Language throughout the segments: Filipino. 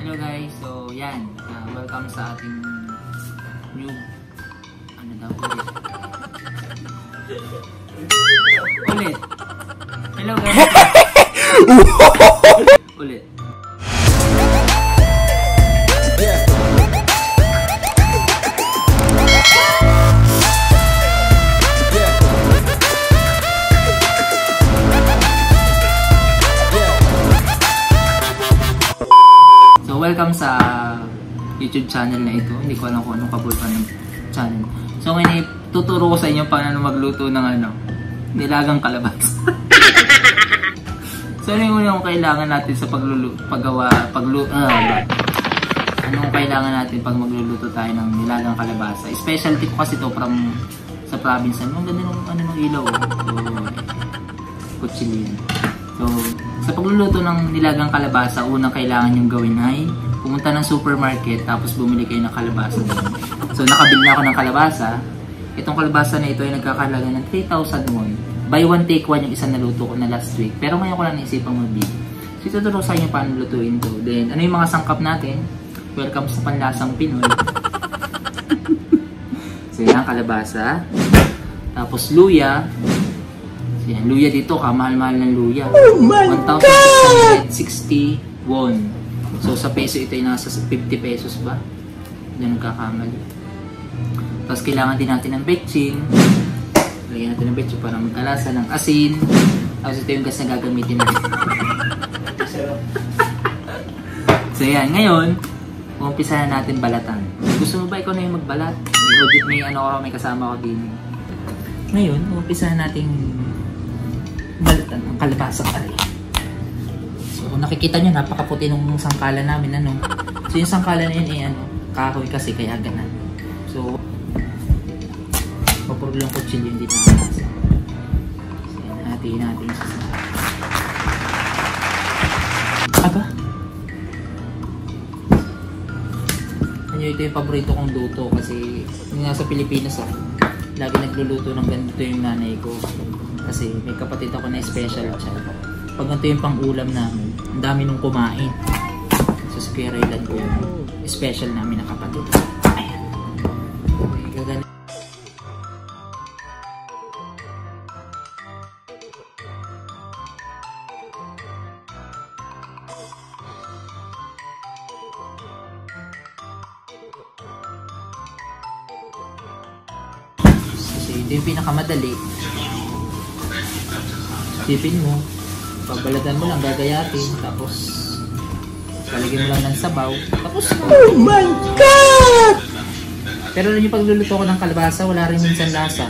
Hello guys, so yan, uh, welcome sa ating new, ano daw ulit? ulit. Hello guys. ulit. Welcome sa YouTube channel na ito. Hindi ko alam kung anong kabuluhan ng channel. So ngayon tuturo ko sa inyo paano magluto ng ano, nilagang kalabas. so ano yung unang kailangan natin sa paglulu paggawa, paglu ah, anong kailangan natin pag magluluto tayo ng nilagang kalabasa. Specialty ko kasi to from sa province. Ang ganda ng ano ng ilaw. Oh. So, kutsilyo. So, sa pagluluto ng nilagang kalabasa, unang kailangan yung gawin ay pumunta ng supermarket tapos bumili kayo ng kalabasa doon. So, nakabili na ako ng kalabasa. Itong kalabasa na ito ay nagkakalaga ng 3,000 won. Buy one, take one yung isang naluto ko na last week. Pero ngayon ko lang naisipang magbili. So, ituturo sa inyo paano lutuin to. Then, ano yung mga sangkap natin? Welcome sa panlasang Pinoy. so, yan, kalabasa. Tapos, luya. So, yan, luya dito, kamahal-mahal ng luya. Oh 1,660 won. So, sa peso ito ay nasa 50 pesos ba? Hindi nagkakamali. Tapos, kailangan din natin ng betching. Lagyan natin ng betching para magkalasa ng asin. Tapos, ito yung gas na gagamitin natin. so, yan. Ngayon, umpisa na natin balatan. Gusto mo ba ikaw na yung magbalat? Audit, may ano ako, may kasama ko din. Ngayon, umpisa na natin balatan ang kalabasa kari. So, kung nakikita nyo, napakaputi nung sangkalan namin, ano. So, yung sangkalan na yun, eh, ano, kahoy kasi, kaya ganan. So, mapurog lang kutsilyo, hindi nakakasa. So, yan, hatiin natin sa Aba? Ano ito yung paborito kong luto kasi yung nasa Pilipinas ako, lagi nagluluto ng ganito yung nanay ko. Kasi may kapatid ako na special siya. Pag ganito yung pang-ulam namin, dami nung kumain. So, sa Raylan ko yung special namin na kapatid. Ayan. Gagana. Kasi ito yung pinakamadali. Sipin mo, pagbalatan mo lang, gagayatin, tapos lalagyan mo lang ng sabaw, tapos Oh my God! Pero yung pagluluto ko ng kalabasa, wala rin minsan lasa.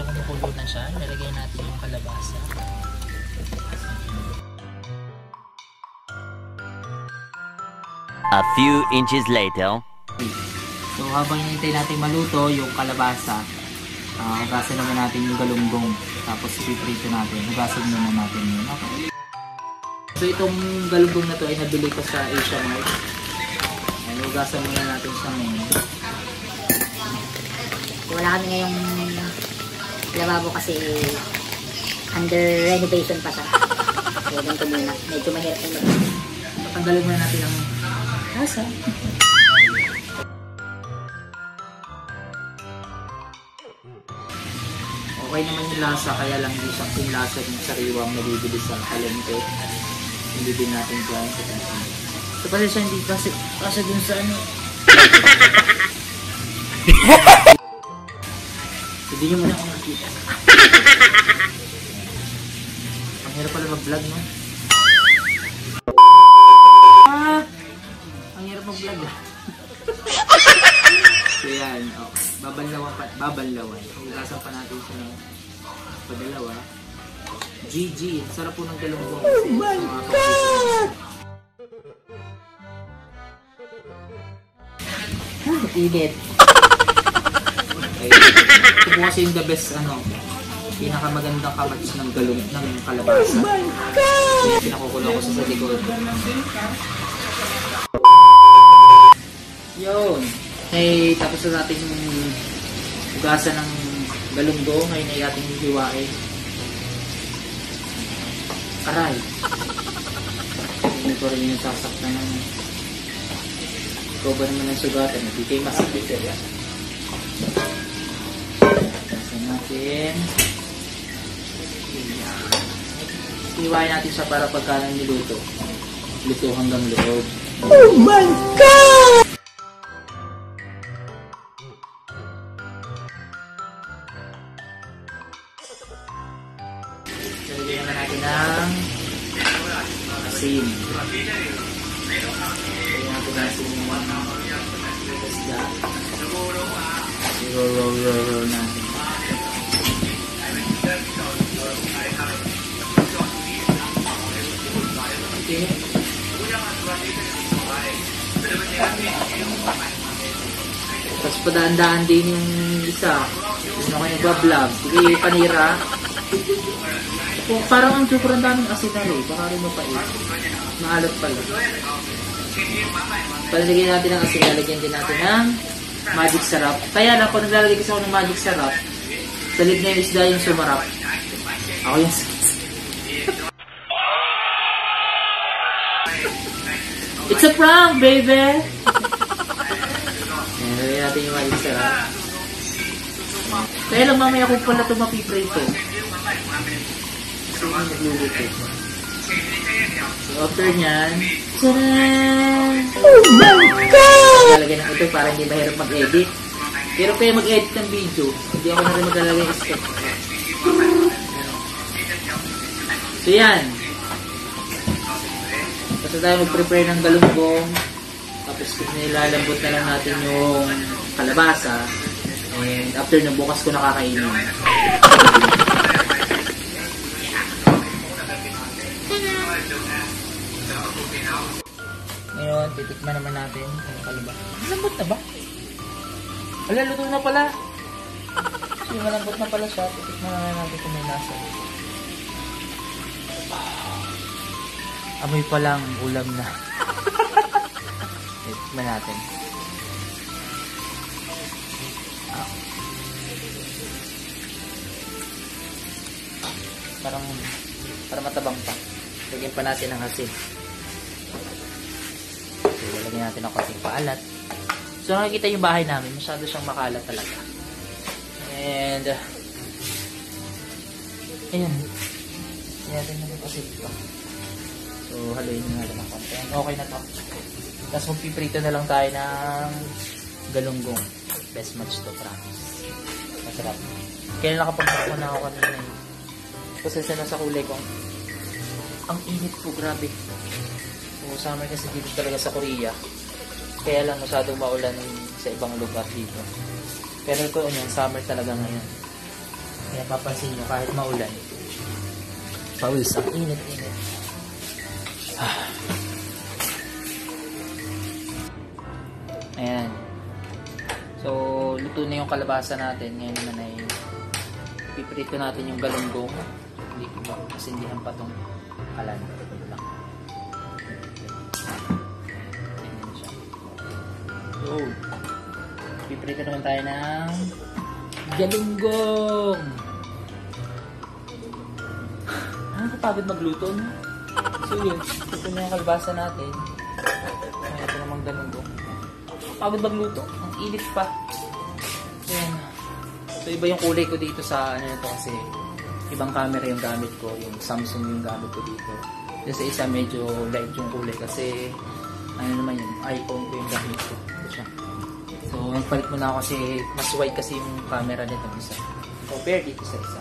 Medyo kumukulo na siya. Lalagay natin yung kalabasa. A few inches later. So habang hinintay natin maluto yung kalabasa, uh, hugasan naman natin yung galunggong. Tapos ipiprito natin. Hugasan muna natin yun. Okay. So itong galunggong na to ay nabili ko sa Asia Mart. Ayan, hugasan muna natin siya ngayon. Wala kami ngayong lababo kasi under renovation pa siya. Kaya ganito muna. Medyo mahirap yung Tatanggalin muna natin ang lasa. Okay naman yung lasa, kaya lang hindi siyang yung lasa ng sariwang nabibili sa palengke. Hindi din natin kaya sa tansin. So pasensya hindi kasi, kasi dun sa ano. Hindi nyo muna ako nakikita. Ang hirap pala mag-vlog, no? Ah! Ang hirap mag-vlog, ah. so yan, oh. Babanlawan pa, babanlawan. Hugasan pa natin siya ng padalawa. GG, sarap po ng galunggong. Oh my God! Init. Ay, ito po kasi yung the best, ano, pinakamagandang kamats ng galong ng kalabasa. Oh my God! Pinakukulo ko sa sa likod. Yun. Eh, tapos na natin yung hugasan ng galunggo. Ngayon ay ating hiwain. Aray. Hindi ko rin yung sasaktan ng ikaw ba naman ang sugatan? Hindi kayo masakit. Natin. Hiwain natin siya para pagka niluto. Luto hanggang loob. Lalagyan naman natin ng asin. Lalagyan natin ng asin yung isda. Roll, roll, roll, roll natin. Tapos padaan-daan din yung isa. Sino kayo nagbablog? Sige, panira. Kung parang ang sobrang daming asin na rin, baka rin mapait. Maalat pala. Palagyan natin ng asin, lalagyan din natin ng magic sarap. Kaya lang, kung naglalagay kasi ako ng magic sarap, sa na yung isda yung sumarap. Ako yung It's a prank, baby! Ayan, natin yung sarap. Kaya lang mamaya kung pala ito mapiprito. So, nagluluto. So, after nyan, tadaan! Oh my God! Lalagyan ng ito para hindi mahirap mag-edit. Pero kaya mag-edit ng video, hindi ako na rin maglalagay ng step. So, yan. Basta tayo mag-prepare ng galunggong. Tapos nilalambot na lang natin yung kalabasa. And after nung bukas ko nakakainin. Ngayon, titikman naman natin kung kalaba. Malambot na ba? Wala, luto na pala. Kasi malambot na pala siya. Titikman naman natin kung may lasa. Amoy pa lang, ulam na. Titikman natin. Ah. Parang, para matabang pa. Lagyan pa natin ng asin. So, lalagyan natin ng konting paalat. So, nakikita yung bahay namin, masyado siyang makalat talaga. And, uh, ayan. Lagyan natin ng asin pa. So, haluin na natin ng konti. Okay na to. Tapos magpiprito na lang tayo ng galunggong. Best match to, promise. Masarap. Kaya nakapagpako na ako kanina. eh. Pasensya na sa kulay ko. Ang init po, grabe. So, summer kasi dito talaga sa Korea. Kaya lang masyadong maulan sa ibang lugar dito. Pero ito, yun, summer talaga ngayon. Kaya papansin nyo, kahit maulan, pawis, ang init-init. Ayan. So, luto na yung kalabasa natin. Ngayon naman ay piprito natin yung galunggong. Hindi ko ba kasi hindi pa tong kalan. Lang. Ayan siya. So, piprito naman tayo ng galunggong. Nakakapagod magluto, no? Yun, ito na yung kalbasa natin. Ayan, ito namang galunggong. Pagod magluto. Ang init pa. Ayan. So, iba yung kulay ko dito sa ano nito kasi ibang camera yung gamit ko. Yung Samsung yung gamit ko dito. Kasi isa medyo light yung kulay kasi ano naman yun, iPhone ko yung gamit ko. So, nagpalit muna ako kasi mas wide kasi yung camera nito isa. Compare dito sa isa.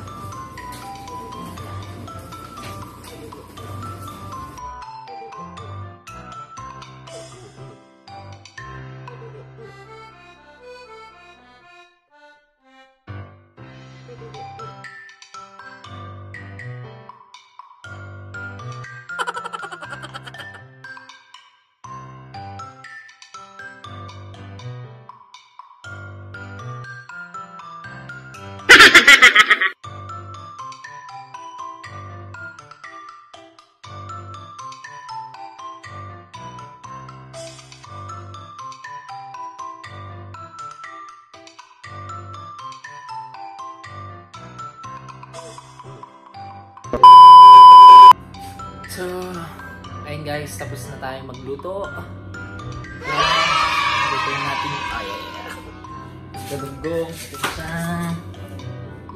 So, ayun guys, tapos na tayong magluto. Luto natin. Ay, ay, ay. Galunggong. Siya.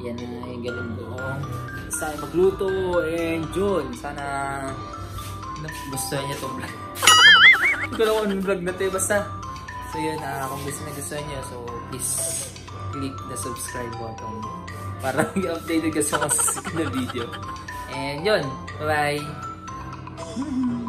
Yan ay galunggong. Sa magluto and June. Sana gusto niya itong vlog. Hindi ko alam kung anong vlog na ito eh. Basta. So yun, ah, kung gusto na gusto niyo, so please click the subscribe button para mag-updated ka sa mga susunod na video. And yun, bye-bye!